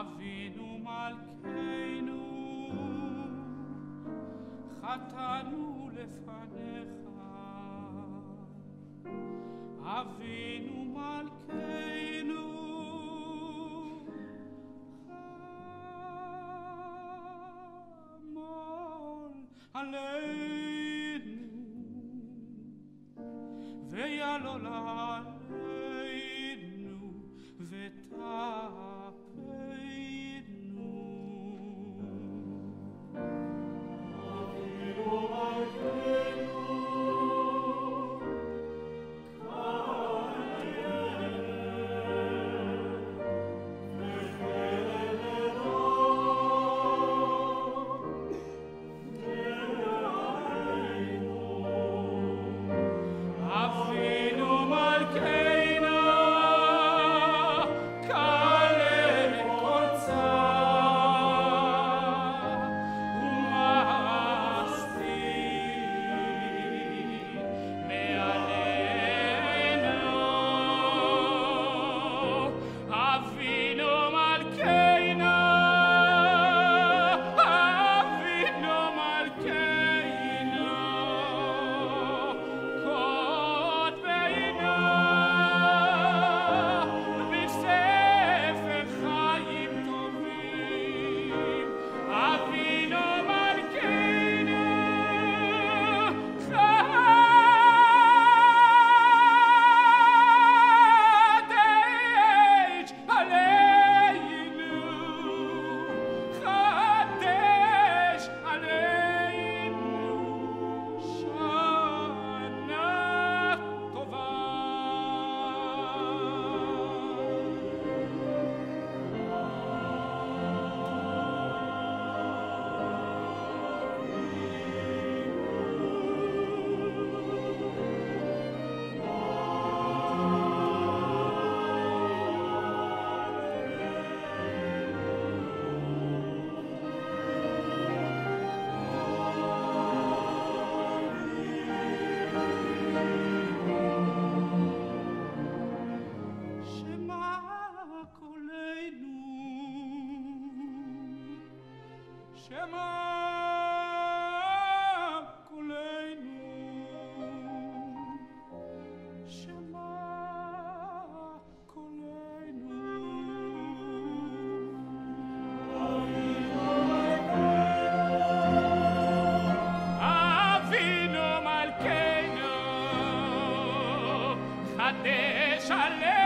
אבינו מלכנו, חטאנו לפניך. אבינו מלכנו, חמול עלינו. Che man culaini Che man culaini Ai tuoi prego Avino